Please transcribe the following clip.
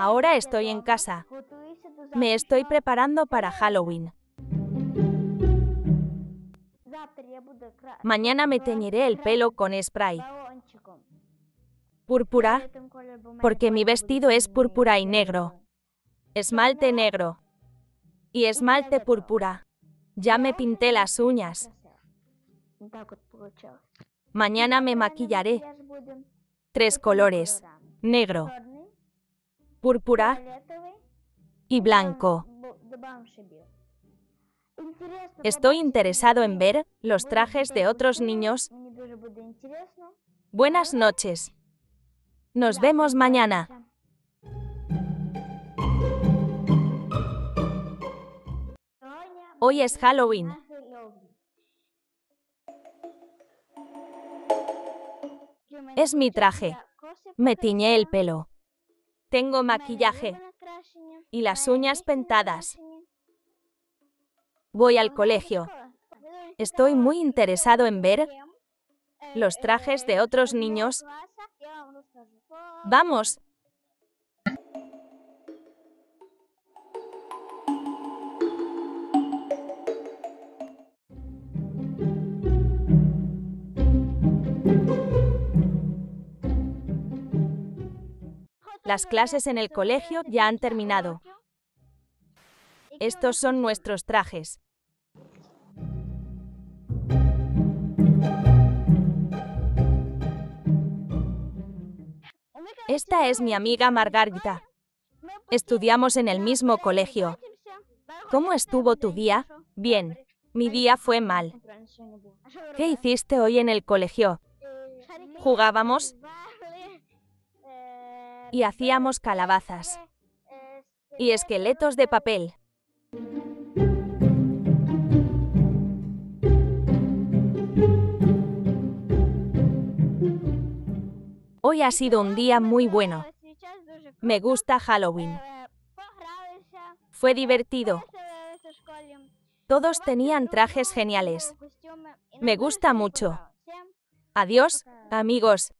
Ahora estoy en casa. Me estoy preparando para Halloween. Mañana me teñiré el pelo con spray. Púrpura, porque mi vestido es púrpura y negro. Esmalte negro. Y esmalte púrpura. Ya me pinté las uñas. Mañana me maquillaré. Tres colores. Negro, púrpura y blanco. Estoy interesado en ver los trajes de otros niños. Buenas noches. Nos vemos mañana. Hoy es Halloween. Es mi traje. Me tiñé el pelo. Tengo maquillaje y las uñas pintadas. Voy al colegio. Estoy muy interesado en ver los trajes de otros niños. Vamos. Las clases en el colegio ya han terminado. Estos son nuestros trajes. Esta es mi amiga Margarita. Estudiamos en el mismo colegio. ¿Cómo estuvo tu día? Bien. Mi día fue mal. ¿Qué hiciste hoy en el colegio? ¿Jugábamos? Y hacíamos calabazas. Y esqueletos de papel. Hoy ha sido un día muy bueno. Me gusta Halloween. Fue divertido. Todos tenían trajes geniales. Me gusta mucho. Adiós, amigos.